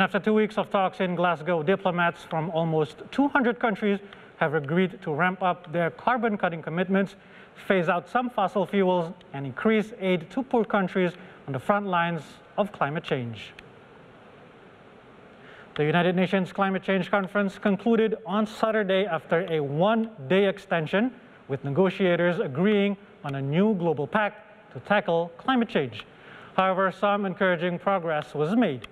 After two weeks of talks in Glasgow, diplomats from almost 200 countries have agreed to ramp up their carbon cutting commitments, phase out some fossil fuels, and increase aid to poor countries on the front lines of climate change. The United Nations Climate Change Conference concluded on Saturday after a one-day extension, with negotiators agreeing on a new global pact to tackle climate change. However, some encouraging progress was made.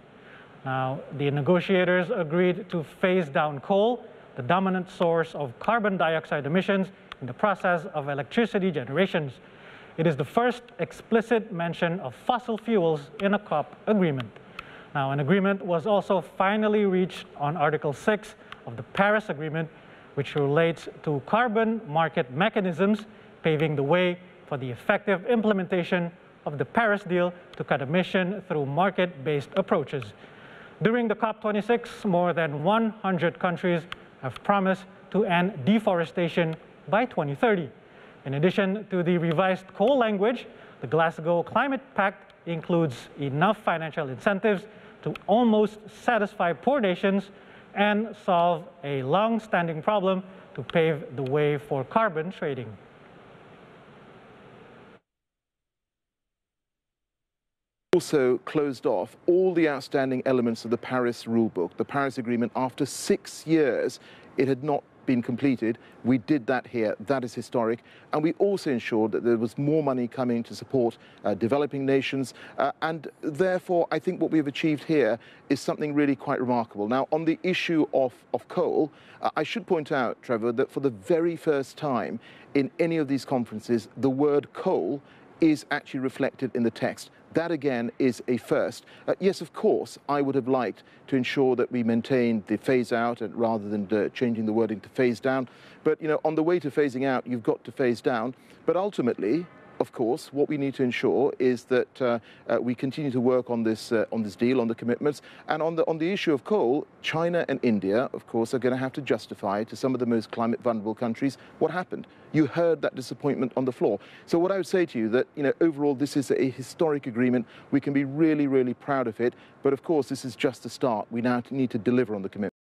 Now, the negotiators agreed to phase down coal, the dominant source of carbon dioxide emissions in the process of electricity generations. It is the first explicit mention of fossil fuels in a COP agreement. Now, an agreement was also finally reached on Article 6 of the Paris Agreement, which relates to carbon market mechanisms, paving the way for the effective implementation of the Paris deal to cut emission through market-based approaches. During the COP26, more than 100 countries have promised to end deforestation by 2030. In addition to the revised coal language, the Glasgow Climate Pact includes enough financial incentives to almost satisfy poor nations and solve a long-standing problem to pave the way for carbon trading. Also closed off all the outstanding elements of the Paris rulebook, the Paris Agreement. After six years, it had not been completed. We did that here. That is historic. And we also ensured that there was more money coming to support uh, developing nations. Uh, and therefore, I think what we've achieved here is something really quite remarkable. Now, on the issue of, of coal, uh, I should point out, Trevor, that for the very first time in any of these conferences, the word coal is actually reflected in the text. That again is a first. Uh, yes, of course, I would have liked to ensure that we maintained the phase out rather than uh, changing the wording to phase down. But you know, on the way to phasing out, you've got to phase down. But ultimately, of course, what we need to ensure is that uh, uh, we continue to work on this uh, on this deal, on the commitments, and on the on the issue of coal. China and India, of course, are going to have to justify to some of the most climate vulnerable countries what happened. You heard that disappointment on the floor. So what I would say to you that you know overall this is a historic agreement. We can be really really proud of it. But of course, this is just the start. We now need to deliver on the commitment.